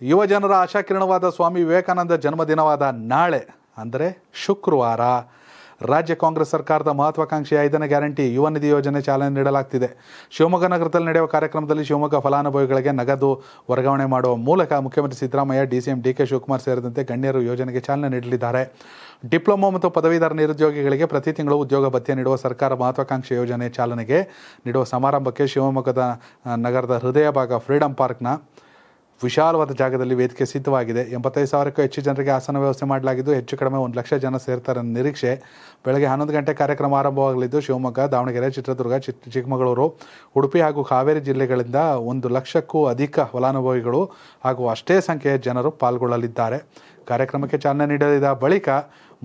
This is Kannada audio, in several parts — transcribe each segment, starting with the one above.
ಯುವ ಜನರ ಆಶಾಕಿರಣವಾದ ಸ್ವಾಮಿ ವಿವೇಕಾನಂದ ಜನ್ಮದಿನವಾದ ನಾಳೆ, ಅಂದರೆ ಶುಕ್ರವಾರ, ರಾಜ್ಯ ಕಾಂಗ್ರೆಸ್ ಸರ್ಕಾರದ ಮಹತ್ವಾಕಾಂಕ್ಷೆಯ ಐದನೇ ಗ್ಯಾರಂಟಿ ಯುವ ನಿಧಿ ಯೋಜನೆ ಚಾಲನೆ ನೀಡಲಾಗ್ತಿದೆ. ಶಿವಮೊಗ್ಗ ನಗರದಲ್ಲಿ ನಡೆಯುವ ಕಾರ್ಯಕ್ರಮದಲ್ಲಿ ಶಿವಮೊಗ್ಗ ಫಲಾನುಭವಿಗಳಿಗೆ ನಗದು ವರ್ಗಾವಣೆ ಮಾಡುವ ಮೂಲಕ ಮುಖ್ಯಮಂತ್ರಿ ಸಿದ್ದರಾಮಯ್ಯ, ಡಿಸಿಎಂ ಡಿಕೆ ಶಿವಕುಮಾರ್ ಸೇರಿದಂತೆ ಗಣ್ಯರು ಯೋಜನೆಗೆ ಚಾಲನೆ ನೀಡಲಿದ್ದಾರೆ. ಡಿಪ್ಲೊಮಾ ಮತ್ತು ಪದವೀಧರ ನಿರುದ್ಯೋಗಿಗಳಿಗೆ ಪ್ರತಿ ತಿಂಗಳು ಉದ್ಯೋಗ ಭತ್ಯೆ ನೀಡುವ ಸರ್ಕಾರ ಮಹತ್ವಾಕಾಂಕ್ಷಿ ಯೋಜನೆ ಚಾಲನೆಗೆ ನೀಡುವ ಸಮಾರಂಭಕ್ಕೆ ಶಿವಮೊಗ್ಗದ ನಗರದ ಹೃದಯ ಭಾಗ ಫ್ರೀಡಂ ಪಾರ್ಕ್ನ ವಿಶಾಲವಾದ ಜಾಗದಲ್ಲಿ ವೇದಿಕೆ ಸಿದ್ಧವಾಗಿದೆ. ಎಂಬತ್ತೈದು ಸಾವಿರಕ್ಕೂ ಹೆಚ್ಚು ಜನರಿಗೆ ಆಸನ ವ್ಯವಸ್ಥೆ ಮಾಡಲಾಗಿದ್ದು, ಹೆಚ್ಚು ಕಡಿಮೆ ಒಂದು ಲಕ್ಷ ಜನ ಸೇರ್ತಾರೆ ನಿರೀಕ್ಷೆ. ಬೆಳಗ್ಗೆ ಹನ್ನೊಂದು ಗಂಟೆ ಕಾರ್ಯಕ್ರಮ ಆರಂಭವಾಗಲಿದ್ದು, ಶಿವಮೊಗ್ಗ, ದಾವಣಗೆರೆ, ಚಿತ್ರದುರ್ಗ ಚಿಕ್ ಚಿಕ್ಕಮಗಳೂರು, ಉಡುಪಿ ಹಾಗೂ ಹಾವೇರಿ ಜಿಲ್ಲೆಗಳಿಂದ ಒಂದು ಲಕ್ಷಕ್ಕೂ ಅಧಿಕ ಫಲಾನುಭವಿಗಳು ಹಾಗೂ ಅಷ್ಟೇ ಸಂಖ್ಯೆಯ ಜನರು ಪಾಲ್ಗೊಳ್ಳಲಿದ್ದಾರೆ. ಕಾರ್ಯಕ್ರಮಕ್ಕೆ ಚಾಲನೆ ನೀಡಲಿದ ಬಳಿಕ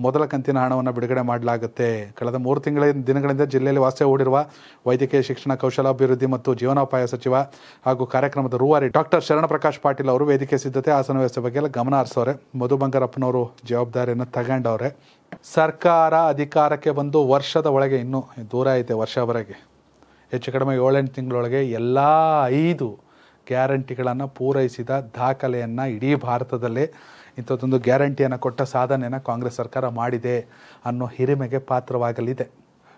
ಮೊದಲ ಕಂತಿನ ಹಣವನ್ನು ಬಿಡುಗಡೆ ಮಾಡಲಾಗುತ್ತೆ. ಕಳೆದ ಮೂರು ತಿಂಗಳ ದಿನಗಳಿಂದ ಜಿಲ್ಲೆಯಲ್ಲಿ ವಾಸ್ತವ್ಯ ಹೂಡಿರುವ ವೈದ್ಯಕೀಯ ಶಿಕ್ಷಣ ಕೌಶಲಾಭಿವೃದ್ಧಿ ಮತ್ತು ಜೀವನೋಪಾಯ ಸಚಿವ ಹಾಗೂ ಕಾರ್ಯಕ್ರಮದ ರೂವಾರಿ ಡಾಕ್ಟರ್ ಶರಣಪ್ರಕಾಶ್ ಪಾಟೀಲ್ ಅವರು ವೇದಿಕೆ ಸಿದ್ಧತೆ, ಆಸನ ವ್ಯವಸ್ಥೆ ಬಗ್ಗೆ ಎಲ್ಲ ಗಮನ ಹರಿಸೋರೆ. ಮಧು ಬಂಗಾರಪ್ಪನವರು ಜವಾಬ್ದಾರಿಯನ್ನು ತಗೊಂಡವ್ರೆ. ಸರ್ಕಾರ ಅಧಿಕಾರಕ್ಕೆ ಬಂದು ವರ್ಷದ ಒಳಗೆ ಇನ್ನೂ ದೂರ ಐತೆ ವರ್ಷವರೆಗೆ. ಹೆಚ್ಚು ಕಡಿಮೆ ಏಳೆಂಟು ತಿಂಗಳೊಳಗೆ ಎಲ್ಲ ಐದು ಗ್ಯಾರಂಟಿಗಳನ್ನು ಪೂರೈಸಿದ ದಾಖಲೆಯನ್ನು ಇಡೀ ಭಾರತದಲ್ಲೇ ಇಂಥದ್ದೊಂದು ಗ್ಯಾರಂಟಿಯನ್ನು ಕೊಟ್ಟ ಸಾಧನೆಯನ್ನು ಕಾಂಗ್ರೆಸ್ ಸರ್ಕಾರ ಮಾಡಿದೆ ಅನ್ನೋ ಹಿರಿಮೆಗೆ ಪಾತ್ರವಾಗಲಿದೆ.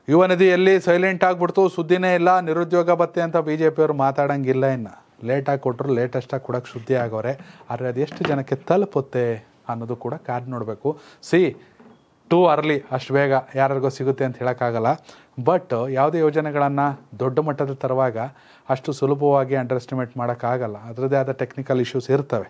ಯುವ ನಿಧಿಯಲ್ಲಿ ಸೈಲೆಂಟ್ ಆಗಿಬಿಡ್ತು, ಸುದ್ದಿನೇ ಇಲ್ಲ, ನಿರುದ್ಯೋಗ ಬತ್ತೆ ಅಂತ ಬಿ ಜೆ ಪಿಯವರು ಮಾತಾಡೋಂಗಿಲ್ಲ ಇನ್ನು ಲೇಟಾಗಿ ಕೊಟ್ಟರು ಲೇಟೆಸ್ಟಾಗಿ ಕೊಡೋಕ್ಕೆ ಸುದ್ದಿ ಆಗೋರೆ. ಆದರೆ ಎಷ್ಟು ಜನಕ್ಕೆ ತಲುಪುತ್ತೆ ಅನ್ನೋದು ಕೂಡ ಕಾದು ನೋಡಬೇಕು. ಸಿ ಟೂ ಅರ್ಲಿ, ಅಷ್ಟು ಬೇಗ ಯಾರಿಗೂ ಸಿಗುತ್ತೆ ಅಂತ ಹೇಳೋಕ್ಕಾಗಲ್ಲ. ಬಟ್ ಯಾವುದೇ ಯೋಜನೆಗಳನ್ನು ದೊಡ್ಡ ಮಟ್ಟದ ತರುವಾಗ ಅಷ್ಟು ಸುಲಭವಾಗಿ ಅಂಡರ್ ಎಸ್ಟಿಮೇಟ್ ಮಾಡೋಕ್ಕಾಗಲ್ಲ. ಅದರದ್ದೇ ಆದ ಟೆಕ್ನಿಕಲ್ ಇಶ್ಯೂಸ್ ಇರ್ತವೆ.